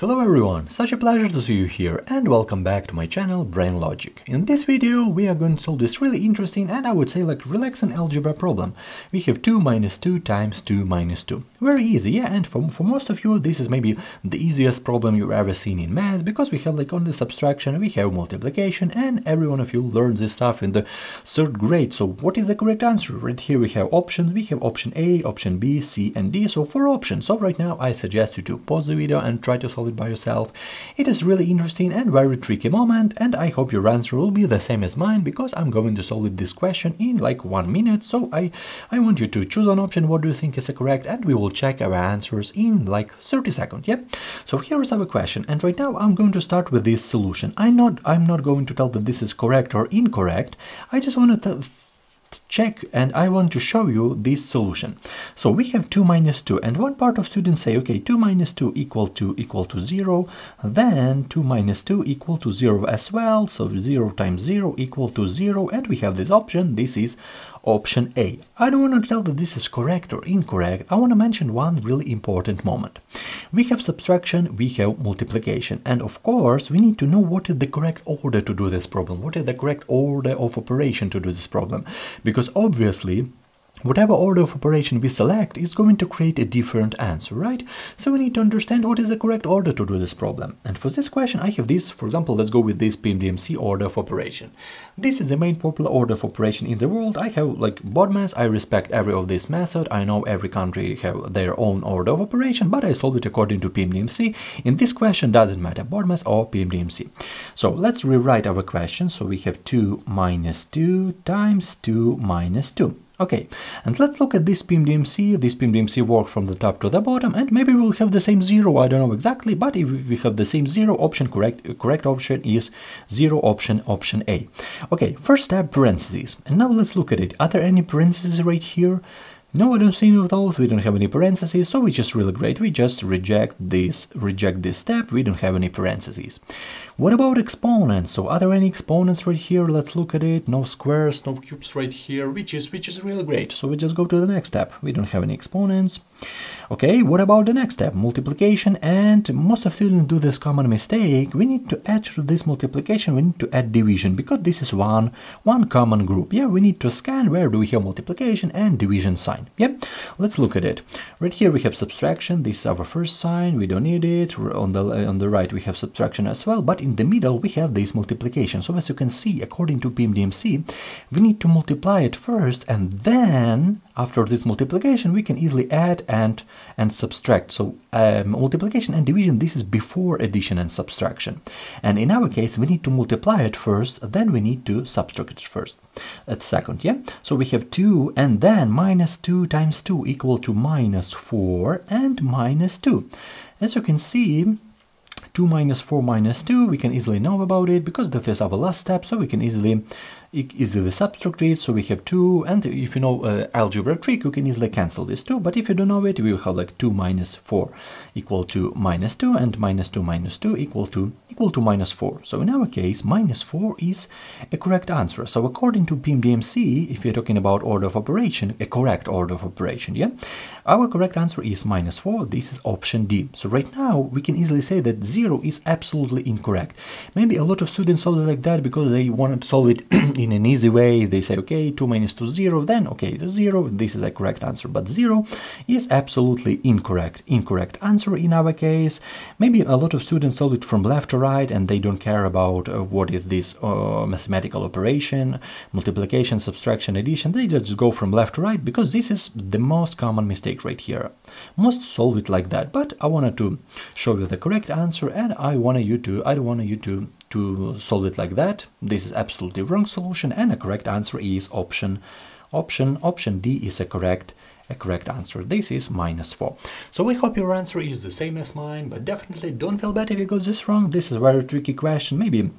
Hello everyone, such a pleasure to see you here and welcome back to my channel Brian Logic. In this video we are going to solve this really interesting and I would say like relaxing algebra problem. We have 2 minus 2 times 2 minus 2. Very easy, yeah, and for, for most of you this is maybe the easiest problem you've ever seen in math because we have like only subtraction, we have multiplication and every one of you learns this stuff in the third grade. So what is the correct answer? Right here we have options, we have option A, option B, C and D, so four options. So right now I suggest you to pause the video and try to solve it by yourself. It is really interesting and very tricky moment and I hope your answer will be the same as mine because I'm going to solve this question in like one minute. So I, I want you to choose an option what do you think is correct and we will check our answers in like 30 seconds. Yep. So here is our question and right now I'm going to start with this solution. I'm not, I'm not going to tell that this is correct or incorrect. I just want to check and I want to show you this solution. So we have 2 minus 2 and one part of students say okay 2 minus 2 equal to equal to 0 then 2 minus 2 equal to 0 as well so 0 times 0 equal to 0 and we have this option this is option A. I don't want to tell that this is correct or incorrect, I want to mention one really important moment. We have subtraction, we have multiplication, and of course we need to know what is the correct order to do this problem, what is the correct order of operation to do this problem, because obviously Whatever order of operation we select is going to create a different answer, right? So we need to understand what is the correct order to do this problem. And for this question, I have this, for example, let's go with this PEMDAS order of operation. This is the main popular order of operation in the world. I have like BODMAS, I respect every of this method. I know every country have their own order of operation, but I solve it according to PEMDAS. In this question, doesn't matter BODMAS or PEMDAS. So let's rewrite our question. So we have 2 minus 2 times 2 minus 2. Okay, and let's look at this PEMDAS. This PEMDAS work from the top to the bottom, and maybe we'll have the same zero. I don't know exactly, but if we have the same zero option, correct correct option is zero option option A. Okay, first step parentheses, and now let's look at it. Are there any parentheses right here? No, I don't see any of those, we don't have any parentheses, so which is really great, we just reject this, reject this step, we don't have any parentheses. What about exponents? So are there any exponents right here? Let's look at it, no squares, no cubes right here, which is, which is really great. So we just go to the next step, we don't have any exponents. Okay, what about the next step? Multiplication, and most of students do this common mistake. We need to add to this multiplication, we need to add division, because this is one, one common group. Yeah, we need to scan where do we have multiplication and division sign. Yep, let's look at it. Right here we have subtraction, this is our first sign, we don't need it. On the, on the right we have subtraction as well, but in the middle we have this multiplication. So as you can see, according to PEMDAS, we need to multiply it first and then after this multiplication we can easily add and and subtract. So um, multiplication and division this is before addition and subtraction. And in our case we need to multiply it first then we need to subtract it first. At second yeah? So we have 2 and then minus 2 times 2 equal to minus 4 and minus 2 as you can see 2 minus 4 minus 2 we can easily know about it because that is our last step so we can easily easily subtract so we have 2 and if you know uh, algebra trick you can easily cancel this 2 but if you don't know it we will have like 2 minus 4 equal to minus 2 and minus 2 minus 2 equal to equal to minus 4 so in our case minus 4 is a correct answer. So according to PEMDAS if you're talking about order of operation a correct order of operation yeah? Our correct answer is minus 4 this is option D. So right now we can easily say that 0 is absolutely incorrect. Maybe a lot of students solve it like that because they want to solve it in an easy way they say okay 2 minus 2 0 then okay the 0 this is a correct answer but 0 is absolutely incorrect incorrect answer in our case. Maybe a lot of students solve it from left to right and they don't care about uh, what is this uh, mathematical operation multiplication subtraction addition. They just go from left to right because this is the most common mistake right here. Most solve it like that but i wanted to show you the correct answer and i wanted you to i wanted you to to solve it like that. This is absolutely wrong solution and a correct answer is option option option D is a correct a correct answer. This is minus 4. So we hope your answer is the same as mine, but definitely don't feel bad if you got this wrong. This is a very tricky question. Maybe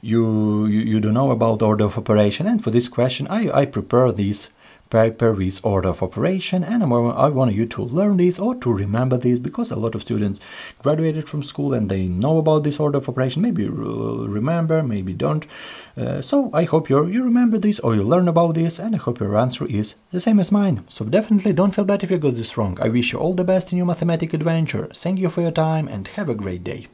you, you, you don't know about order of operation and for this question I, I prepare this paper with order of operation and I want you to learn this or to remember this because a lot of students graduated from school and they know about this order of operation. Maybe you remember maybe don't. Uh, so I hope you you remember this or you learn about this and I hope your answer is the same as mine. So definitely don't feel bad if you got this wrong. I wish you all the best in your mathematical adventure. Thank you for your time and have a great day